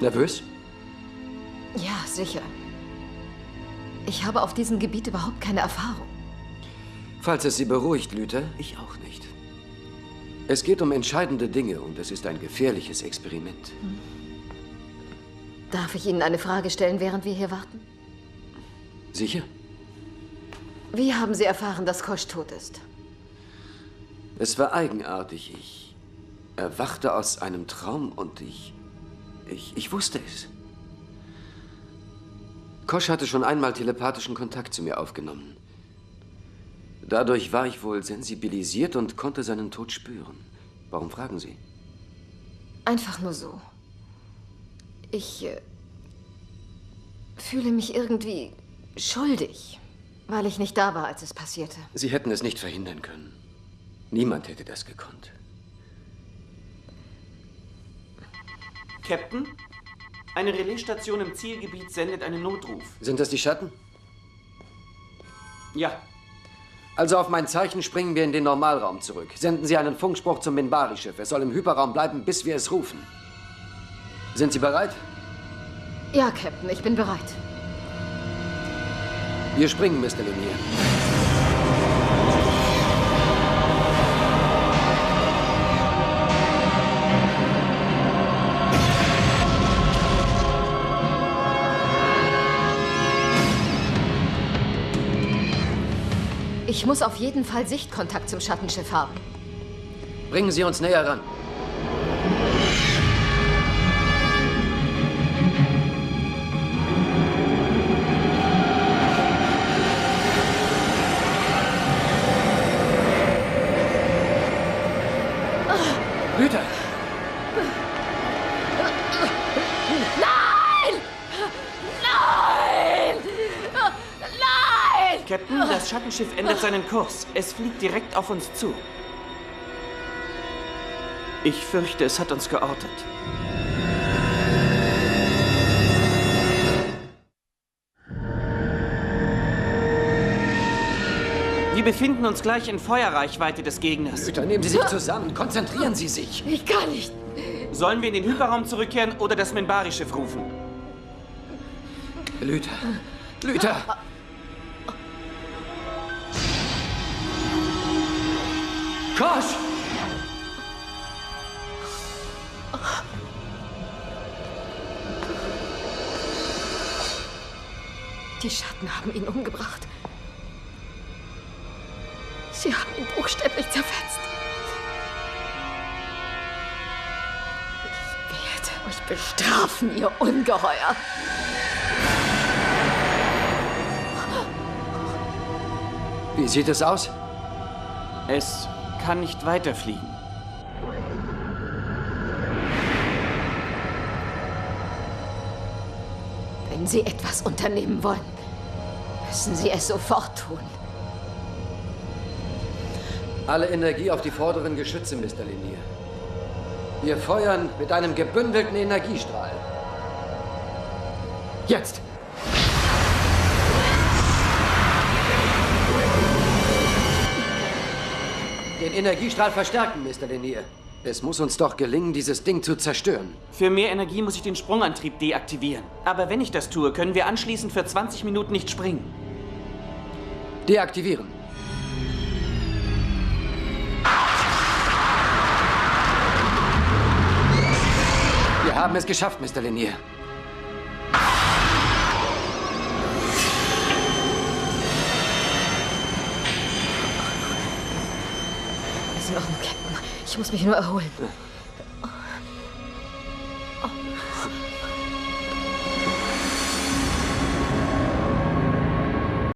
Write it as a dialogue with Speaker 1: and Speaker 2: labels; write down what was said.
Speaker 1: Nervös?
Speaker 2: Ja, sicher. Ich habe auf diesem Gebiet überhaupt keine Erfahrung.
Speaker 1: Falls es Sie beruhigt, Lüther, ich auch nicht. Es geht um entscheidende Dinge und es ist ein gefährliches Experiment.
Speaker 2: Darf ich Ihnen eine Frage stellen, während wir hier warten?
Speaker 1: Sicher?
Speaker 2: Wie haben Sie erfahren, dass Kosch tot ist?
Speaker 1: Es war eigenartig. Ich erwachte aus einem Traum und ich. Ich, ich wusste es. Kosch hatte schon einmal telepathischen Kontakt zu mir aufgenommen. Dadurch war ich wohl sensibilisiert und konnte seinen Tod spüren. Warum fragen Sie?
Speaker 2: Einfach nur so. Ich äh, fühle mich irgendwie schuldig, weil ich nicht da war, als es passierte.
Speaker 1: Sie hätten es nicht verhindern können. Niemand hätte das gekonnt.
Speaker 3: Captain, eine Relaisstation im Zielgebiet sendet einen Notruf.
Speaker 1: Sind das die Schatten?
Speaker 3: Ja,
Speaker 1: Also auf mein Zeichen springen wir in den Normalraum zurück. Senden Sie einen Funkspruch zum Minbari-Schiff. Es soll im Hyperraum bleiben, bis wir es rufen. Sind Sie bereit?
Speaker 2: Ja, Captain, ich bin bereit.
Speaker 1: Wir springen, Mr. Lemier.
Speaker 2: Ich muss auf jeden Fall Sichtkontakt zum Schattenschiff haben.
Speaker 1: Bringen Sie uns näher ran. Lüther!
Speaker 3: Captain, das Schattenschiff ändert seinen Kurs. Es fliegt direkt auf uns zu. Ich fürchte, es hat uns geortet. Wir befinden uns gleich in Feuerreichweite des Gegners.
Speaker 1: Lüther, nehmen Sie sich zusammen. Konzentrieren Sie sich.
Speaker 2: Ich kann nicht.
Speaker 3: Sollen wir in den Hyperraum zurückkehren oder das Minbari-Schiff rufen?
Speaker 1: Lüther! Lüther! Kosch!
Speaker 2: Die Schatten haben ihn umgebracht. Sie haben ihn buchstäblich zerfetzt. Ich werde euch bestrafen, ihr Ungeheuer.
Speaker 1: Wie sieht es aus?
Speaker 3: Es kann nicht weiterfliegen.
Speaker 2: Wenn Sie etwas unternehmen wollen, müssen Sie es sofort tun.
Speaker 1: Alle Energie auf die vorderen Geschütze, Mr. Linier. Wir feuern mit einem gebündelten Energiestrahl. Jetzt! Den Energiestrahl verstärken, Mr. Linier. Es muss uns doch gelingen, dieses Ding zu zerstören.
Speaker 3: Für mehr Energie muss ich den Sprungantrieb deaktivieren. Aber wenn ich das tue, können wir anschließend für 20 Minuten nicht springen.
Speaker 1: Deaktivieren. Wir haben es geschafft, Mr. Linier.
Speaker 2: Ich muss mich nur erholen.